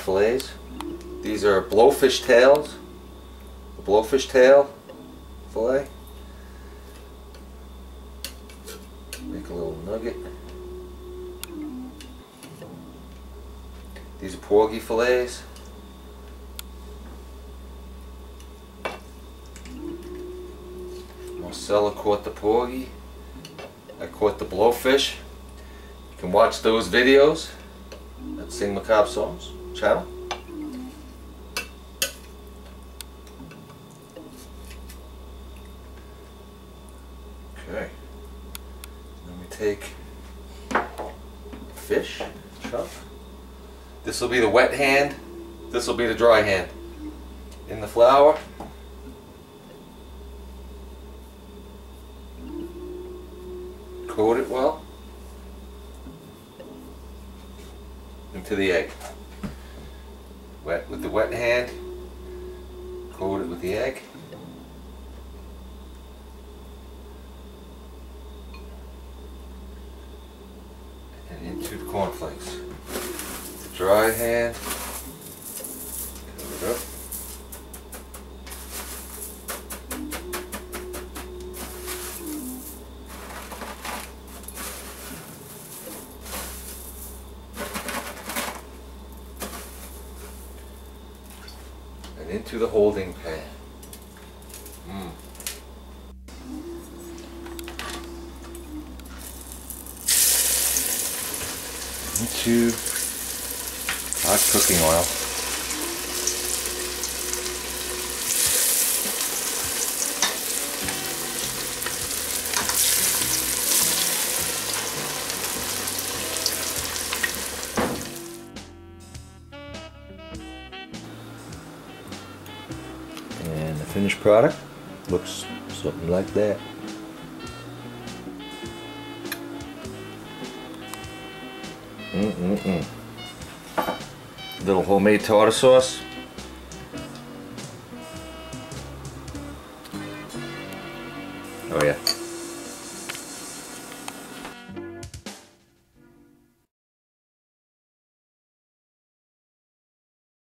fillets. These are blowfish tails. The blowfish tail fillet. Make a little nugget. These are porgy fillets. Marcella caught the porgy. I caught the blowfish. You can watch those videos at Sing Macabre Songs channel. Okay. Let me take fish chunk. This will be the wet hand. This will be the dry hand. In the flour. Coat it well. Into the egg. Wet with the wet hand. Coat it with the egg. And into the cornflakes. Dry hand. And into the holding pan. Mm. Into hot cooking oil. And the finished product looks something like that. Mm-mm-mm. Little homemade tartar sauce. Oh yeah.